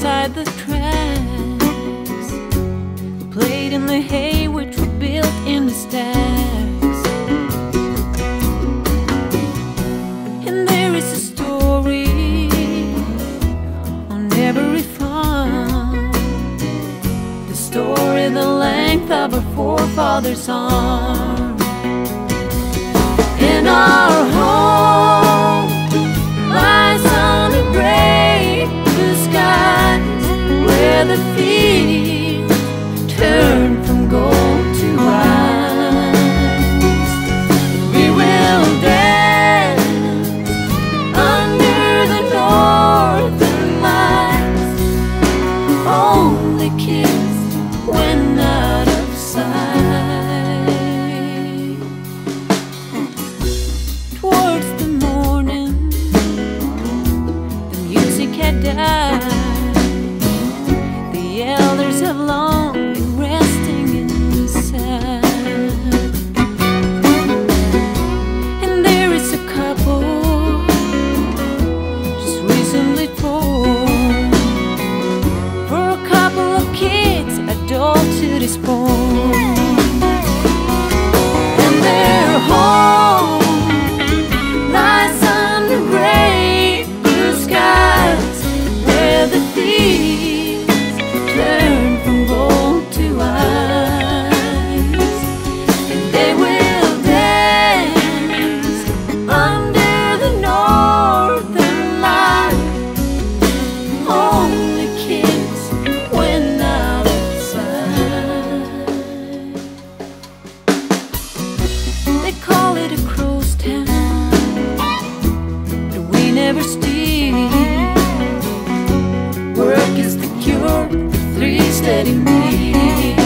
inside the tracks. Played in the hay which we built in the stacks. And there is a story on every farm. The story the length of our forefathers' arm. And all kid. setting me.